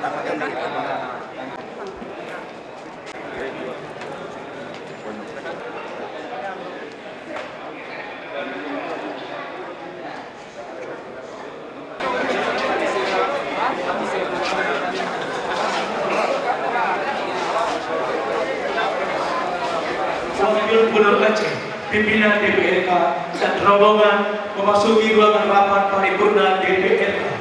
Wakil Gubernur Aceh, pimpinan DPRK dan rombongan memasuki ruangan rapat paripurna DPRK.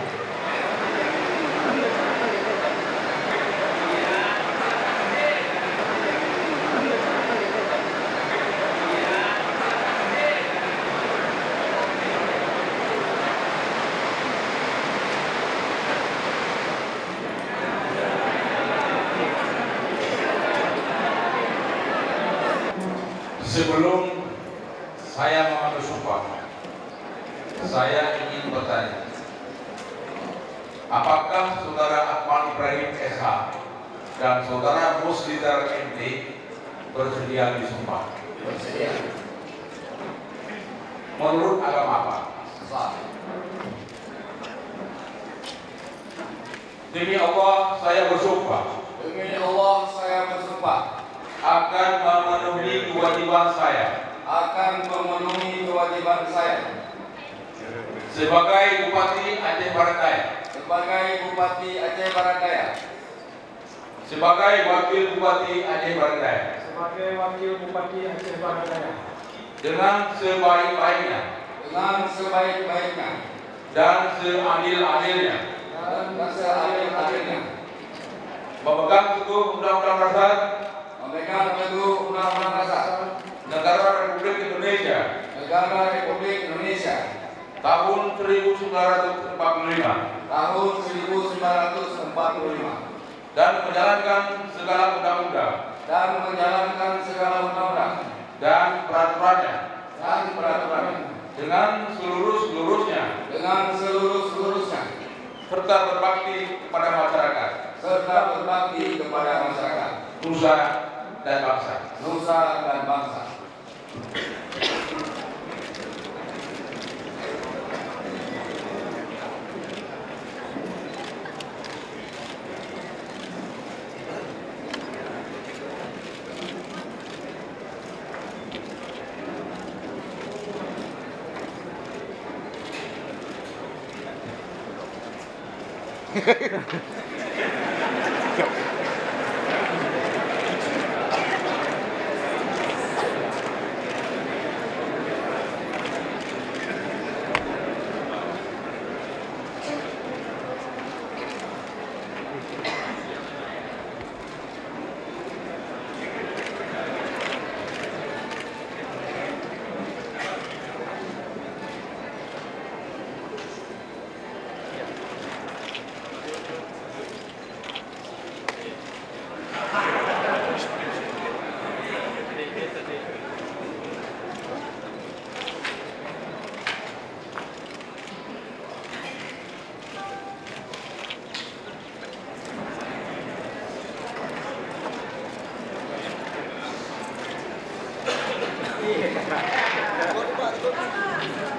Sebelum saya mengambil sumpah, saya ingin bertanya, apakah saudara Akmal Ibrahim SH dan saudara Muslidar MT bersedia disumpah? Bersedia. Menurut agama apa? Sah. Demi Allah, saya bersumpah Demi Allah saya bersumpah akan memenuhi kewajiban saya. Akan memenuhi kewajiban saya. Sebagai Bupati Aceh Barat Daya, sebagai Bupati Aceh Barat Daya, sebagai Wakil Bupati Aceh Barat Daya, Sebagai Wakil Bupati Aceh Barat Daya, dengan sebaik-baiknya. Dengan sebaik-baiknya. Dan seadil-adilnya dan seadil-adilnya memegang teguh Undang-Undang Dasar memegang teguh Undang-Undang Dasar Negara Republik Indonesia Negara Republik Indonesia tahun 1945 tahun 1945 dan menjalankan segala undang-undang. Dan menjalankan segala undang-undang. Dan peraturannya. Dan peraturannya. Dengan seluruh-seluruhnya. Dengan seluruh-seluruhnya. Serta berbakti kepada masyarakat, serta berbakti kepada masyarakat, nusa dan bangsa. nusa dan bangsa. Go. Agora o pastor.